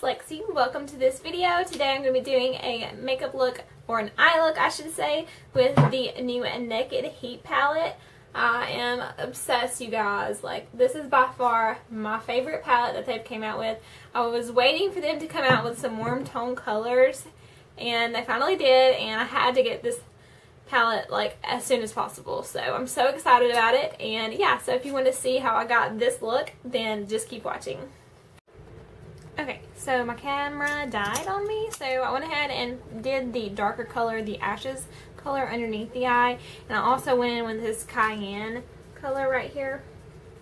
Lexi. Welcome to this video. Today I'm going to be doing a makeup look, or an eye look I should say, with the new Naked Heat palette. I am obsessed you guys. Like this is by far my favorite palette that they've came out with. I was waiting for them to come out with some warm tone colors and they finally did and I had to get this palette like as soon as possible. So I'm so excited about it and yeah, so if you want to see how I got this look then just keep watching. Okay, so my camera died on me, so I went ahead and did the darker color, the ashes color underneath the eye, and I also went in with this cayenne color right here,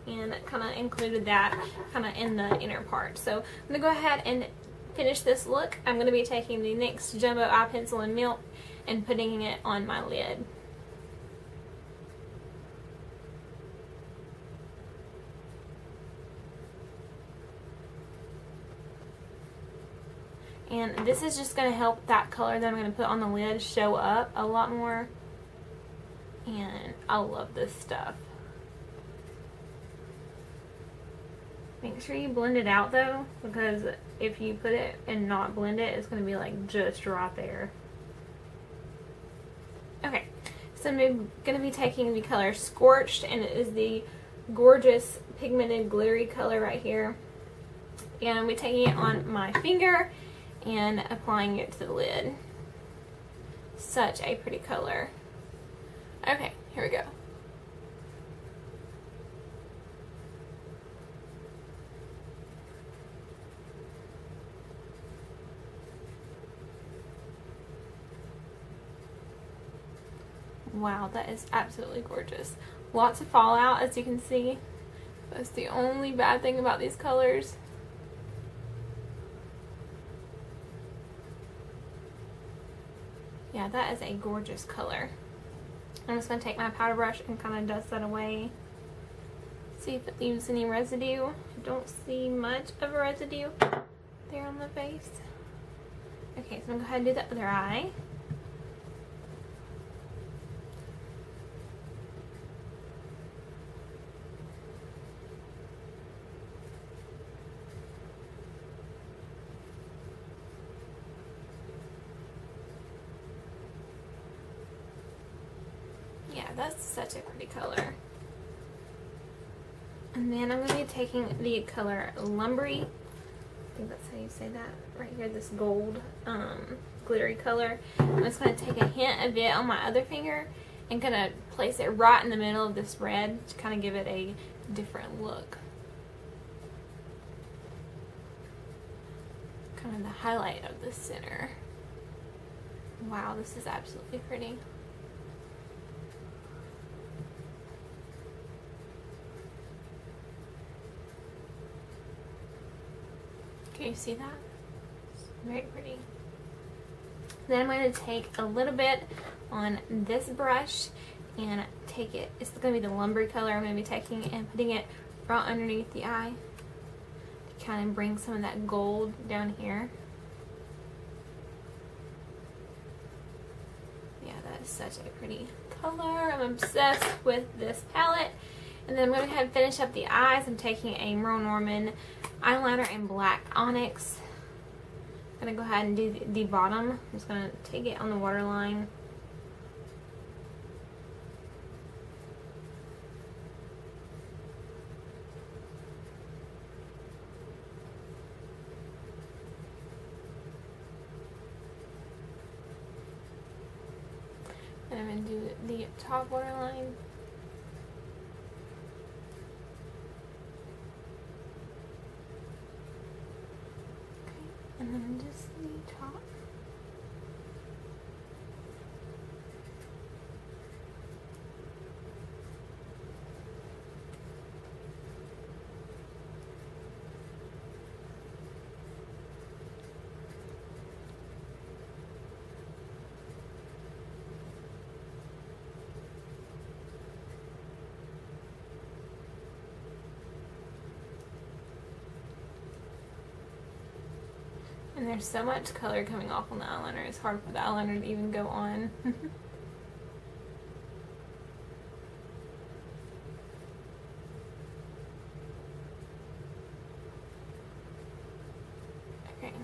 and kind of included that kind of in the inner part. So I'm going to go ahead and finish this look. I'm going to be taking the NYX Jumbo Eye Pencil in Milk and putting it on my lid. And this is just going to help that color that I'm going to put on the lid show up a lot more. And I love this stuff. Make sure you blend it out though, because if you put it and not blend it, it's going to be like just right there. Okay, so I'm going to be taking the color Scorched, and it is the gorgeous pigmented glittery color right here. And I'm going to be taking it on my finger and applying it to the lid. Such a pretty color. Okay, here we go. Wow, that is absolutely gorgeous. Lots of fallout, as you can see. That's the only bad thing about these colors. Yeah, that is a gorgeous color. I'm just going to take my powder brush and kind of dust that away. See if it leaves any residue. I don't see much of a residue there on the face. Okay, so I'm going to go ahead and do the other eye. That's such a pretty color. And then I'm going to be taking the color Lumbre. I think that's how you say that. Right here, this gold um, glittery color. I'm just going to take a hint of it on my other finger and kind of place it right in the middle of this red to kind of give it a different look. Kind of the highlight of the center. Wow, this is absolutely pretty. Can you see that? It's very pretty. Then I'm going to take a little bit on this brush and take it, it's going to be the lumber color I'm going to be taking and putting it right underneath the eye to kind of bring some of that gold down here. Yeah, that is such a pretty color. I'm obsessed with this palette. And then I'm going to finish up the eyes. I'm taking a Merle Norman eyeliner in black onyx. I'm to go ahead and do the, bottom. I'm just to take it on the waterline. And I'm to do the top waterline. And then just the top. And there's so much color coming off on the eyeliner, it's hard for the eyeliner to even go on. okay,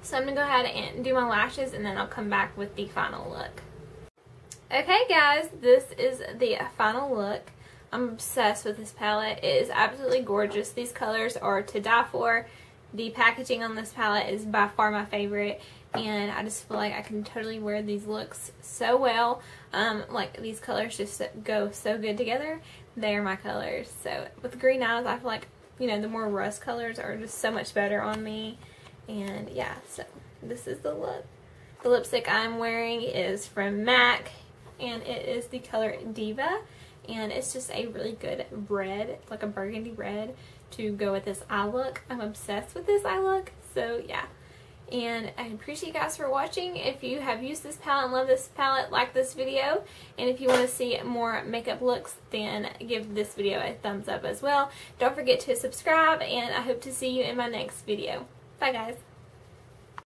So I'm going to go ahead and do my lashes and then I'll come back with the final look. Okay guys, this is the final look. I'm obsessed with this palette. It is absolutely gorgeous. These colors are to die for. The packaging on this palette is by far my favorite and I just feel like I can totally wear these looks so well. Um, like these colors just go so good together. They are my colors. So with green eyes, I feel like, you know, the more rust colors are just so much better on me. And yeah, so this is the look. The lipstick I'm wearing is from MAC and it is the color Diva and it's just a really good red, like a burgundy red to go with this eye look. I'm obsessed with this eye look, so yeah. And I appreciate you guys for watching. If you have used this palette and love this palette, like this video. And if you want to see more makeup looks, then give this video a thumbs up as well. Don't forget to subscribe, and I hope to see you in my next video. Bye, guys.